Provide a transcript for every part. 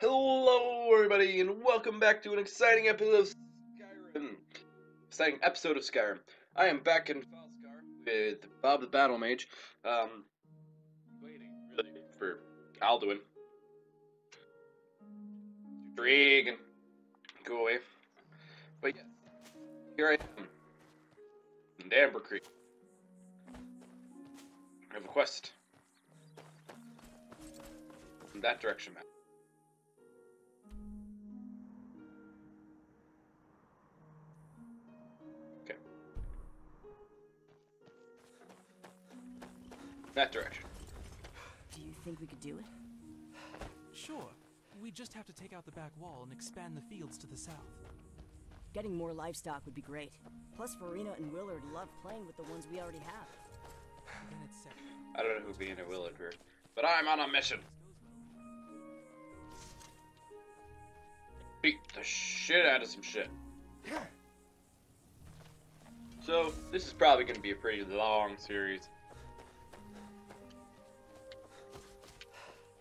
Hello, everybody, and welcome back to an exciting episode of Skyrim. Exciting episode of Skyrim. I am back in Falskaar with Bob the Battle Mage. Um, waiting really for Alduin. Drag and go away. But yes, here I am in Amber Creek. I have a quest. In that direction, map. That direction. Do you think we could do it? Sure. We just have to take out the back wall and expand the fields to the south. Getting more livestock would be great. Plus, Farina and Willard love playing with the ones we already have. Then it's set. I don't know who being a Willard were, but I'm on a mission. Beat the shit out of some shit. So, this is probably going to be a pretty long series.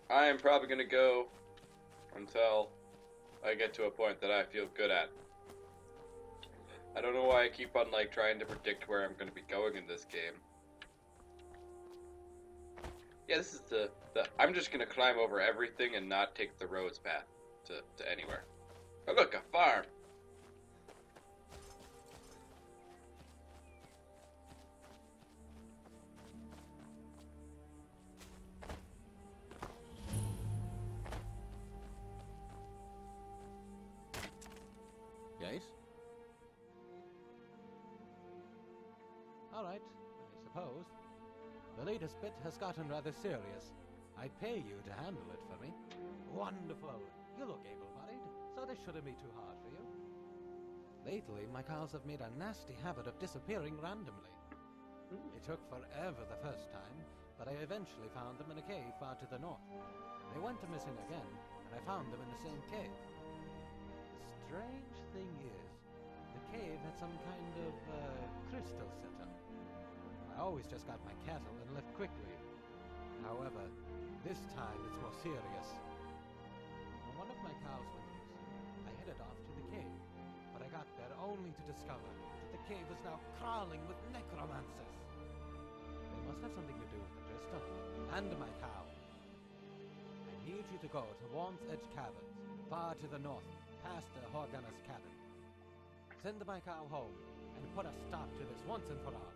I am probably going to go until I get to a point that I feel good at. I don't know why I keep on like trying to predict where I'm going to be going in this game. Yeah, this is the, the I'm just gonna climb over everything and not take the road's path to, to anywhere. Oh look, a farm. Has gotten rather serious. I'd pay you to handle it for me. Wonderful. You look able-bodied, so this shouldn't be too hard for you. Lately, my cows have made a nasty habit of disappearing randomly. It took forever the first time, but I eventually found them in a cave far to the north. They went missing again, and I found them in the same cave. The strange thing is, the cave had some kind of uh, crystal setup. I always just got my cattle and left quickly. However, this time it's more serious. When one of my cows went missing, I headed off to the cave, but I got there only to discover that the cave is now crawling with necromancers. They must have something to do with the crystal and my cow. I need you to go to Warm's Edge Caverns, far to the north, past the Horganus cabin. Send my cow home and put a stop to this once and for all.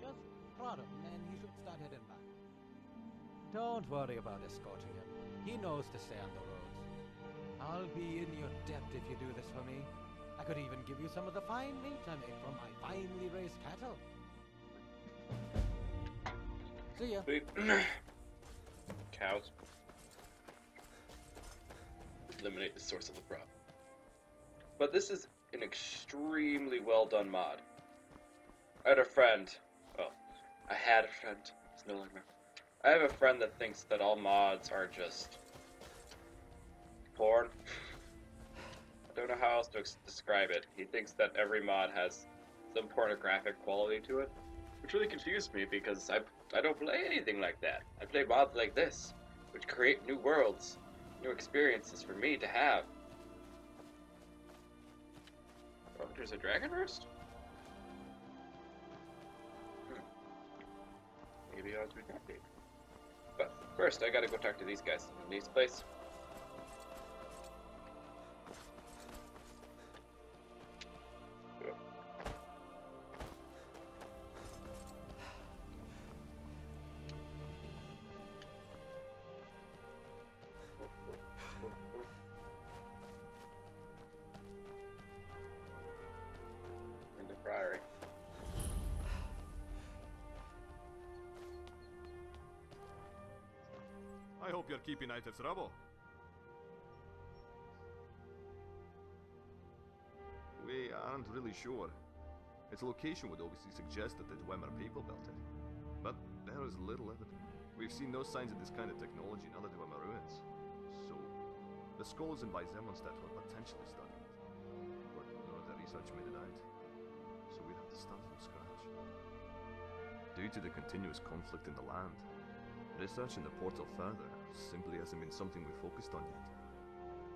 Just prod him and he should start heading back. Don't worry about escorting him. He knows to stay on the roads. I'll be in your debt if you do this for me. I could even give you some of the fine meat I make from my finely raised cattle. See ya. Cows. Eliminate the source of the problem. But this is an extremely well done mod. I had a friend. Well, I had a friend. It's no longer. I have a friend that thinks that all mods are just porn. I don't know how else to describe it. He thinks that every mod has some pornographic quality to it, which really confused me because I I don't play anything like that. I play mods like this, which create new worlds, new experiences for me to have. Oh, there's a dragon roost? Hmm. Maybe do that. But first, I gotta go talk to these guys in this place. You're keeping out of trouble. We aren't really sure. Its location would obviously suggest that the Dwemer people built it. But there is little evidence. We've seen no signs of this kind of technology in other Dwemer ruins. So, the scholars in Weizemannstadt were potentially studying it. But none of their research made it out. So we'd have to start from scratch. Due to the continuous conflict in the land, researching the portal further simply hasn't been something we focused on yet.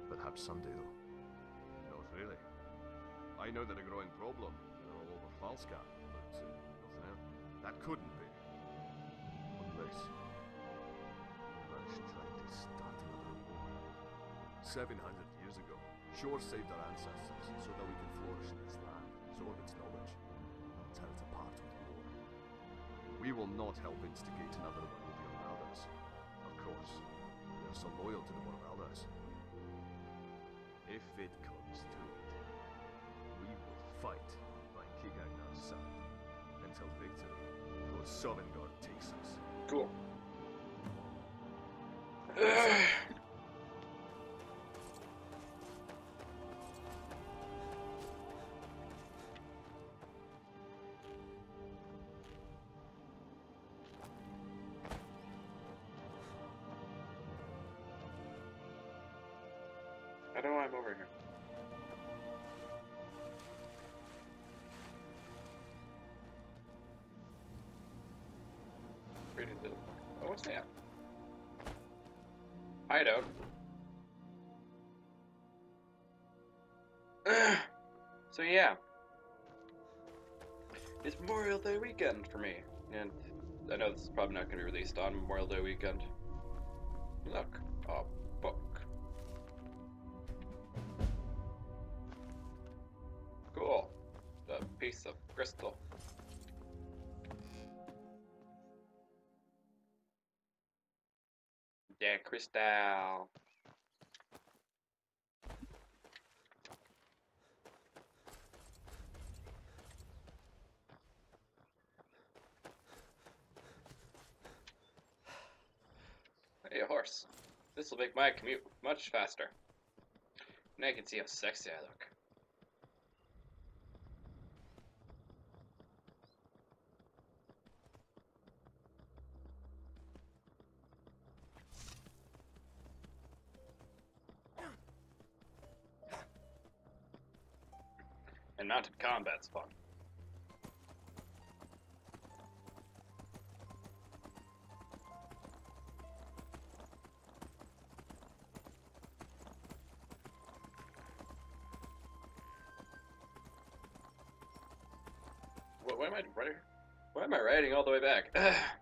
Perhaps someday, though. Not really. I know they're a growing problem. They're all over Falskaar, but uh, nothing else. That couldn't be. Unless. Unless trying to start another war. 700 years ago, Shor saved our ancestors so that we could flourish in this land, so of its knowledge. Now tear it apart with war. We will not help instigate another one course, we are so loyal to the Orvaldas. If it comes to it, we will fight by Kigagnar's side until victory or Sovngarde takes us. Cool. Don't know why I'm over here. Reading the. Oh, what's that? Hideout. so yeah, it's Memorial Day weekend for me, and I know this is probably not going to be released on Memorial Day weekend. Look, a of. Yeah, crystal. Hey, horse. This will make my commute much faster. Now you can see how sexy I look. Mounted combat's fun. What, why am I? Why am I writing all the way back?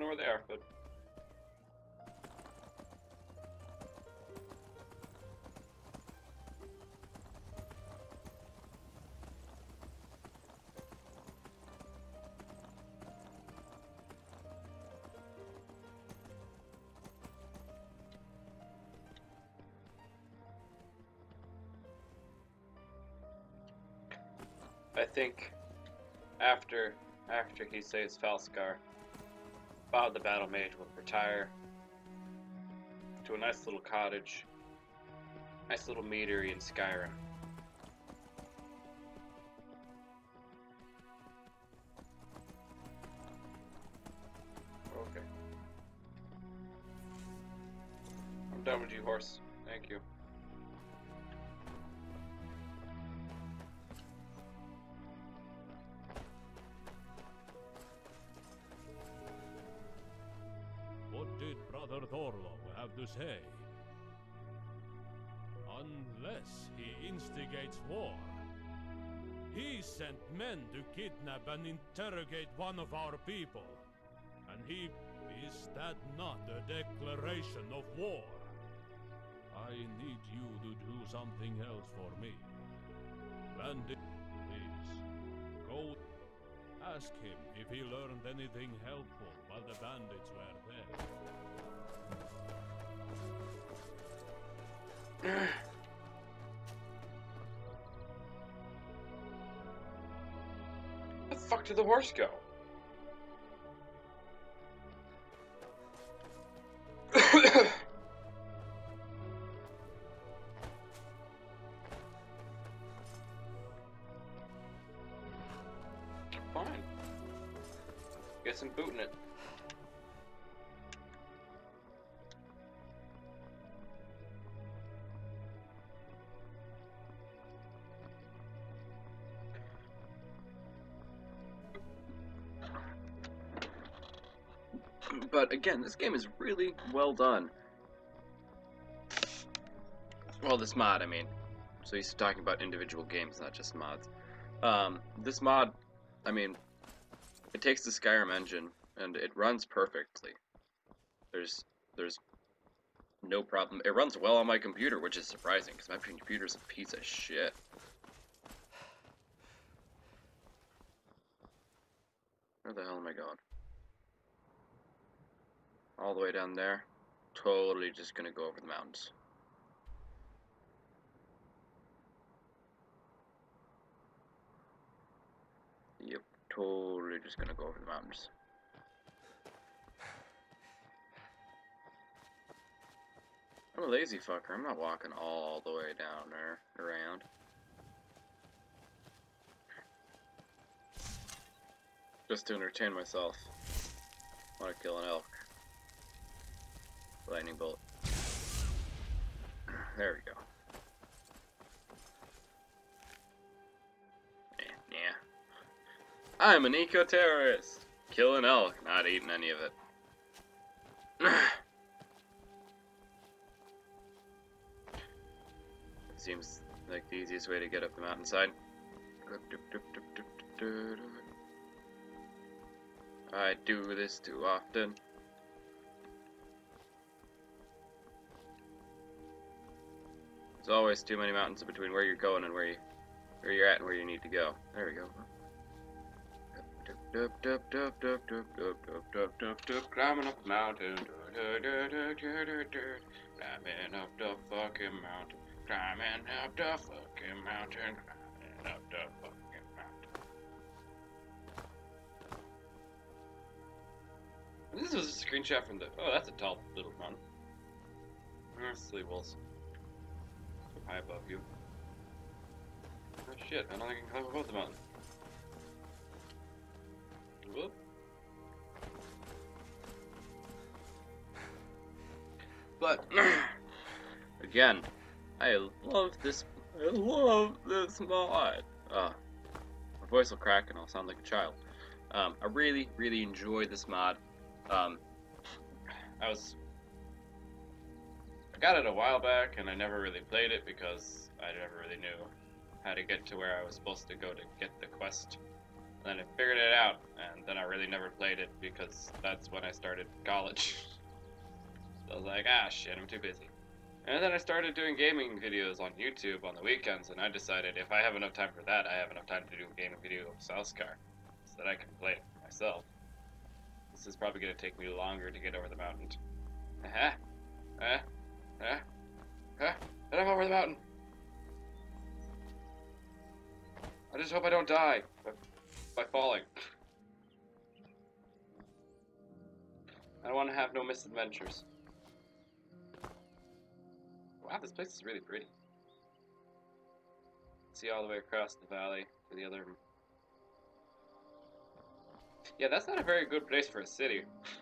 Don't know where they are, but I think after after he saves Falskaar, Bob the Battle Mage will retire to a nice little cottage, nice little meadery in Skyrim. Okay. I'm done with you, horse. Thank you. Did Brother have to say? Unless he instigates war. He sent men to kidnap and interrogate one of our people. And he... is that not a declaration of war? I need you to do something else for me. Bandit, please. Go Ask him if he learned anything helpful while the bandits were there. The fuck did the horse go? Again, this game is really well done. Well, this mod, I mean. So he's talking about individual games, not just mods. Um, this mod, I mean, it takes the Skyrim engine and it runs perfectly. There's there's no problem. It runs well on my computer, which is surprising because my computer's a piece of shit. Where the hell am I going? All the way down there. Totally just gonna go over the mountains. Yep, totally just gonna go over the mountains. I'm a lazy fucker. I'm not walking all the way down there around. Just to entertain myself. Want to kill an elk. Lightning bolt. There we go. Yeah. I'm an eco-terrorist. Kill an elk, not eating any of it. Seems like the easiest way to get up the mountainside. I do this too often. There's always too many mountains between where you're going and where you where you're at and where you need to go. There we go. Climbing up the mountain. Climbing up the fucking mountain. Climbing up the fucking mountain. Climbing up the fucking mountain. This was a screenshot from the. Oh, that's a tall little mountain. Wolves. So high above you. Oh shit, I don't think I can climb above the mountain. Whoop. But again, I love this. I love this mod. Uh, my voice will crack and I'll sound like a child. Um, I really, really enjoy this mod. Um, I was. I got it a while back and I never really played it because I never really knew how to get to where I was supposed to go to get the quest. And then I figured it out, and then I really never played it because that's when I started college. so I was like, ah, shit, I'm too busy. And then I started doing gaming videos on YouTube on the weekends, and I decided if I have enough time for that, I have enough time to do a gaming video of Southscar, so that I can play it myself. This is probably going to take me longer to get over the mountain. Uh, uh, uh, and I'm over the mountain. I just hope I don't die by, by falling. I don't want to have no misadventures. Wow, this place is really pretty. See all the way across the valley to the other. Yeah, that's not a very good place for a city.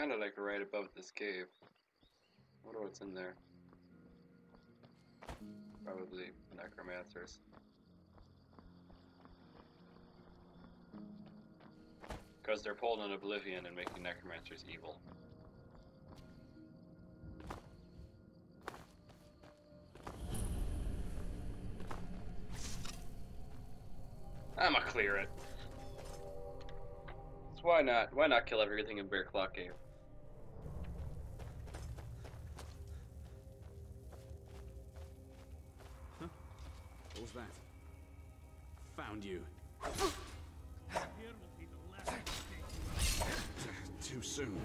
Kinda like right above this cave. wonder what's in there. Probably necromancers. Because they're pulled in oblivion and making necromancers evil. I'ma clear it. So why not? Why not kill everything in Bear Claw Cave? Was that? Found you. Too soon.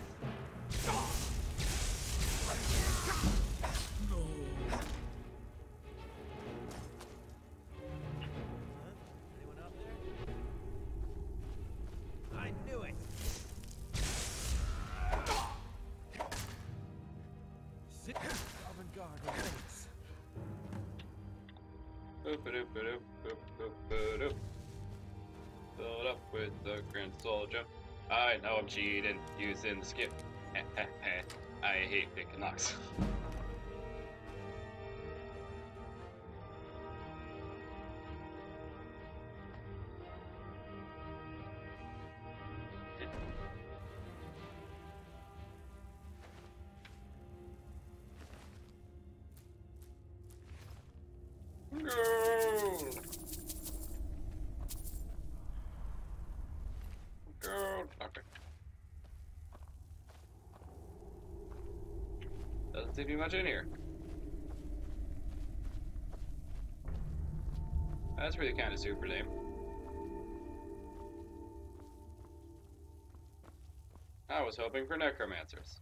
Fill it up with the Grand Soldier. I know I'm cheating, using the skip. I hate Big Canucks. Be much in here. That's really kind of super lame. I was hoping for necromancers.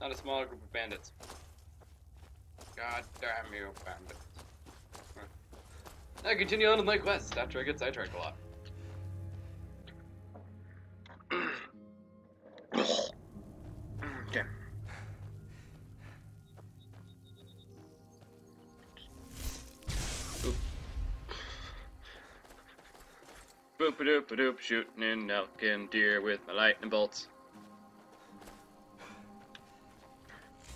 Not a smaller group of bandits. God damn you, bandits. I continue on in Lake West after I get sidetracked a lot. Doop shooting in elk and deer with my lightning bolts.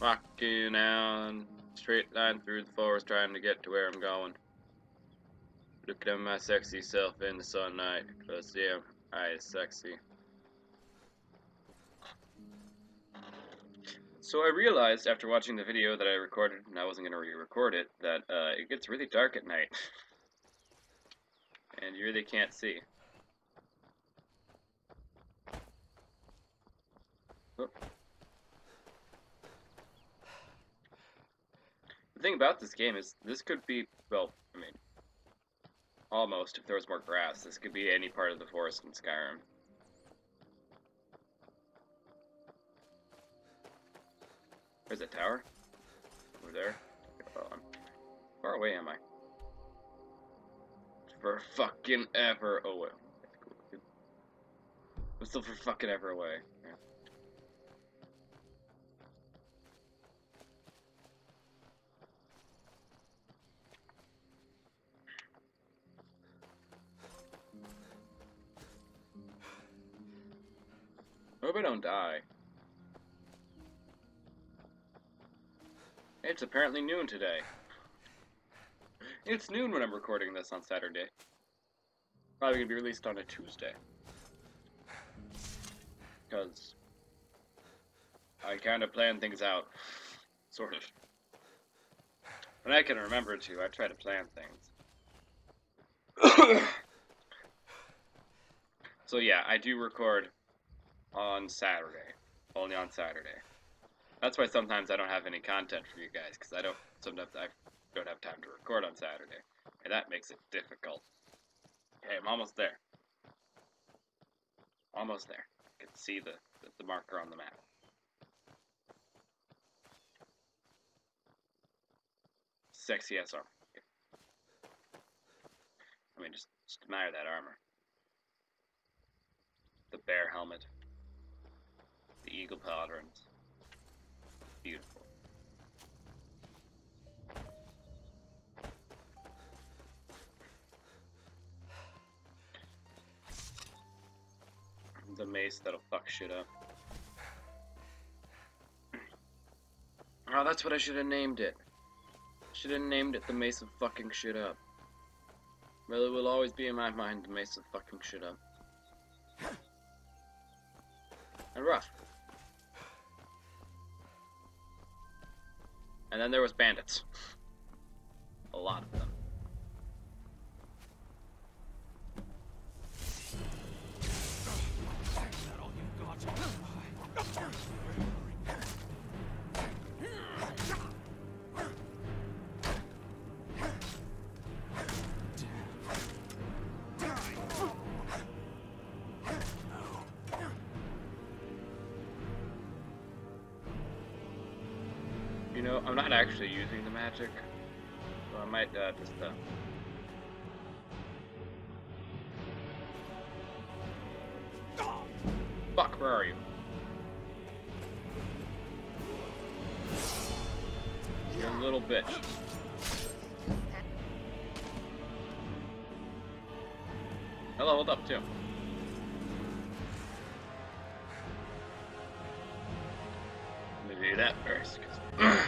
Walking down straight line through the forest trying to get to where I'm going. Looking at my sexy self in the sunlight, cause yeah, I is sexy. So I realized after watching the video that I recorded, and I wasn't gonna re-record it, that uh, it gets really dark at night. and you really can't see. The thing about this game is this could be, well, I mean, almost, if there was more grass, this could be any part of the forest in Skyrim. There's a tower? Over there? Oh, I'm, far away am I? For fucking ever away. I'm still for fucking ever away. Hope I don't die. It's apparently noon today. It's noon when I'm recording this on Saturday. Probably gonna be released on a Tuesday. Because I kind of plan things out. Sort of. When I can remember to, I try to plan things. so yeah, I do record on Saturday. Only on Saturday. That's why sometimes I don't have any content for you guys, because I don't, sometimes I don't have time to record on Saturday. And that makes it difficult. Okay, I'm almost there. Almost there. I can see the, the, the marker on the map. Sexy ass armor. I mean, just, just admire that armor. The bear helmet. The eagle patterns. Beautiful. The mace that'll fuck shit up. Oh, that's what I should have named it. Should have named it the mace of fucking shit up. Well, it will always be in my mind the mace of fucking shit up. And rough. And then there was bandits. A lot of them. Know, I'm not actually using the magic, so I might uh, just uh, Fuck, where are you? You're little bitch. I leveled up too. Let me do that first.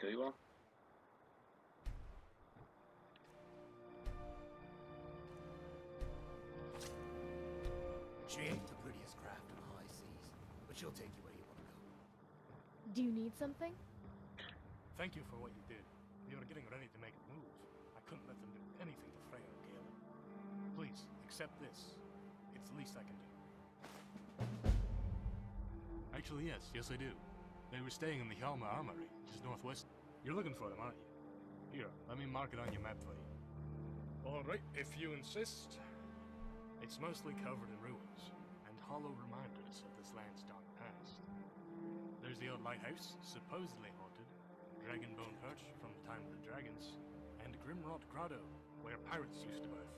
Should kill you all? She ain't the prettiest craft in the high seas, but she'll take you where you want to go. Do you need something? Thank you for what you did. We were getting ready to make a move. I couldn't let them do anything to Freya or Galen. Please, accept this. It's the least I can do. Actually, yes, yes I do. They were staying in the Hjalma Armory, just northwest. You're looking for them, aren't you? Here, let me mark it on your map for you. Alright, if you insist. It's mostly covered in ruins, and hollow reminders of this land's dark past. There's the old lighthouse, supposedly haunted, Dragonbone Perch from the time of the dragons, and Grimrot Grotto, where pirates used to berth.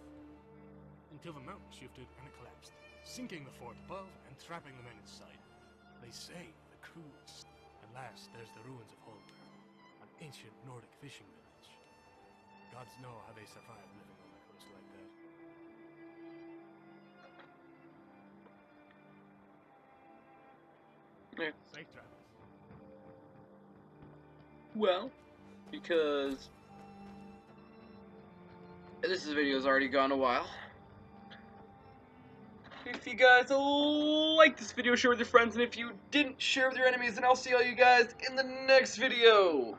Until the mountain shifted and it collapsed, sinking the fort above and trapping the men inside. They say the crew Last, there's the ruins of Holger, an ancient Nordic fishing village. Gods know how they survived living on the coast like that. Yeah. Safe travels. Well, because this video has already gone a while. If you guys like this video, share with your friends, and if you didn't share with your enemies, and I'll see all you guys in the next video.